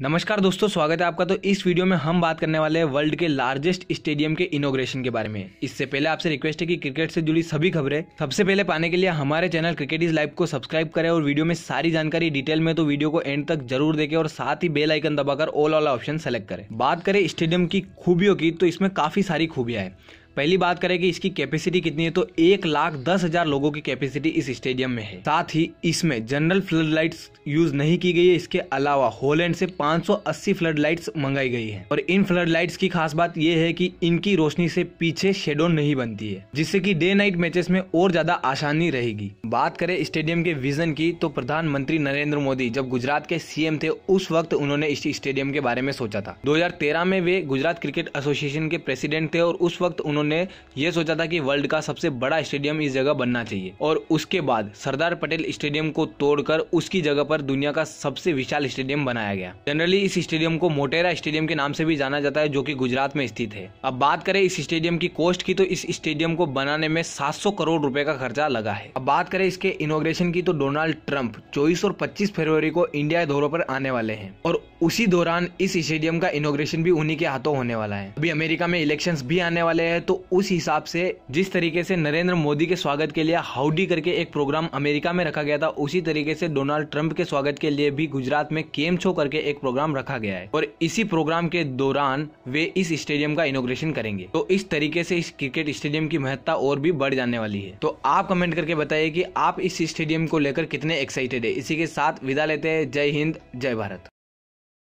नमस्कार दोस्तों, स्वागत है आपका। तो इस वीडियो में हम बात करने वाले हैं वर्ल्ड के लार्जेस्ट स्टेडियम के इनोग्रेशन के बारे में। इससे पहले आपसे रिक्वेस्ट है कि क्रिकेट से जुड़ी सभी खबरें सबसे पहले पाने के लिए हमारे चैनल क्रिकेट इज़ लाइव को सब्सक्राइब करें और वीडियो में सारी जानकारी डिटेल में तो वीडियो को एंड तक ज़रूर देखें और साथ ही बेल आइकन दबाकर ऑल वाला ऑप्शन सेलेक्ट करें। बात करें स्टेडियम की खूबियों की तो इसमें काफ़ी सारी खूबियाँ है। पहली बात करें कि इसकी कैपेसिटी कितनी है तो एक लाख दस हज़ार लोगों की कैपेसिटी इस स्टेडियम में है। साथ ही इसमें जनरल फ्लड लाइट्स यूज़ नहीं की गई है, इसके अलावा होलैंड से 580 फ्लड लाइट्स मंगाई गई है। और इन फ्लड लाइट्स की खास बात यह है कि इनकी रोशनी से पीछे शेडो नहीं बनती है, जिससे की डे नाइट मैचेस में और ज़्यादा आसानी रहेगी। बात करें स्टेडियम के विजन की तो प्रधानमंत्री नरेंद्र मोदी जब गुजरात के सीएम थे, उस वक्त उन्होंने इस स्टेडियम के बारे में सोचा था। दो हज़ार तेरह में वे गुजरात क्रिकेट एसोसिएशन के प्रेसिडेंट थे और उस वक्त उन्होंने उन्होंने ये सोचा था कि वर्ल्ड का सबसे बड़ा स्टेडियम इस जगह बनना चाहिए। और उसके बाद सरदार पटेल स्टेडियम को तोड़कर उसकी जगह पर दुनिया का सबसे विशाल स्टेडियम बनाया गया। जनरली इस स्टेडियम को मोटेरा स्टेडियम के नाम से भी जाना जाता है, जो की गुजरात में स्थित है। अब बात करें इस स्टेडियम की कॉस्ट की तो इस स्टेडियम को बनाने में 700 करोड़ रुपए का खर्चा लगा है। अब बात करें इसके इनोग्रेशन की तो डोनाल्ड ट्रंप 24 और 25 फरवरी को इंडिया दौरों पर आने वाले हैं। और उसी दौरान इस स्टेडियम का इनोग्रेशन भी उन्हीं के हाथों होने वाला है। अभी अमेरिका में इलेक्शंस भी आने वाले हैं तो उस हिसाब से जिस तरीके से नरेंद्र मोदी के स्वागत के लिए हाउडी करके एक प्रोग्राम अमेरिका में रखा गया था, उसी तरीके से डोनाल्ड ट्रंप के स्वागत के लिए भी गुजरात में केम छो करके एक प्रोग्राम रखा गया है। और इसी प्रोग्राम के दौरान वे इस स्टेडियम का इनोग्रेशन करेंगे। तो इस तरीके से इस क्रिकेट स्टेडियम की महत्ता और भी बढ़ जाने वाली है। तो आप कमेंट करके बताइए कि आप इस स्टेडियम को लेकर कितने एक्साइटेड है। इसी के साथ विदा लेते हैं। जय हिंद, जय भारत।